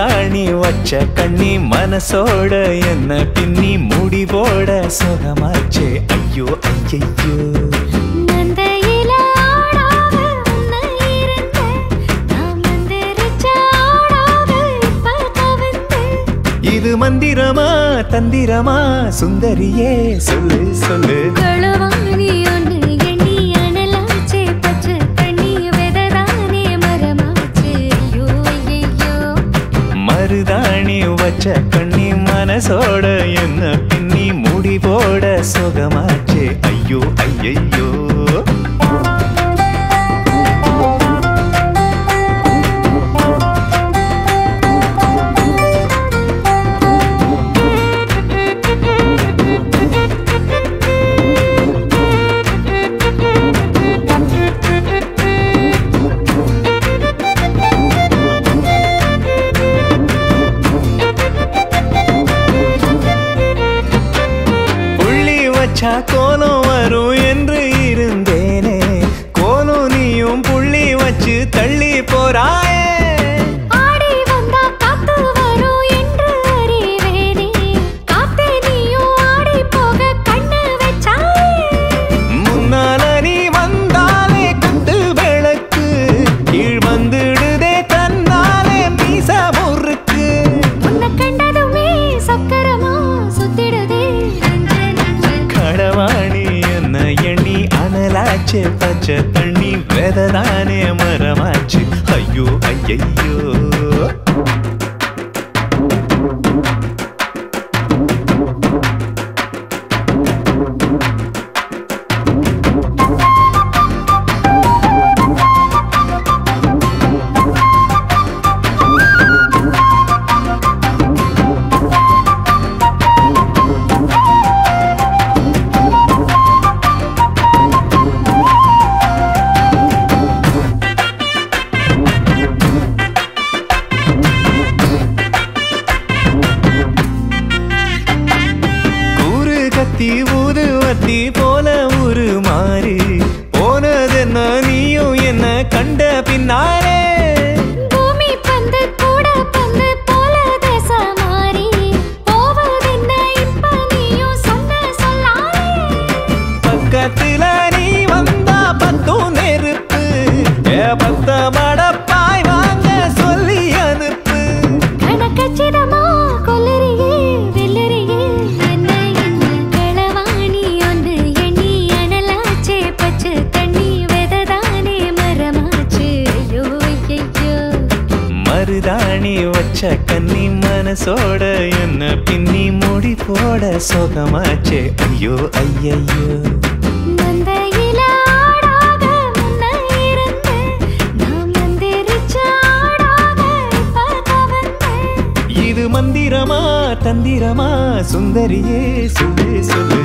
வச்ச கண்ணி மனசோட என்ன பின்னி முடி போட சுகமாச்சே. ஐயோ ஐயையோ. இது மந்திரமா தந்திரமா சுந்தரியே சொல்லு சொல்லு. மருதாணி வச்ச கண்ணி மனசோட என்ன பின்னி முடி போட சுகமாச்சே. ஐயோ ஐயையோ. इच्छा कोनो मरू பச்சை பச்சை தண்ணி வெததானே மரமாச்சு ஐயோ ஐயையோ. ஊதுவத்தி போல ஒரு மாறி. போனதென்ன நீயும் என்ன கண்ட பின்னாலே. பூமி மருதாணி வச்ச கன்னி மனசோட என்ன பின்னி முடி போட சுகமாச்சே. ஐயோ ஐயையோ. இது மந்திரமா தந்திரமா? சுந்தரியே சொல்லு சொல்லு.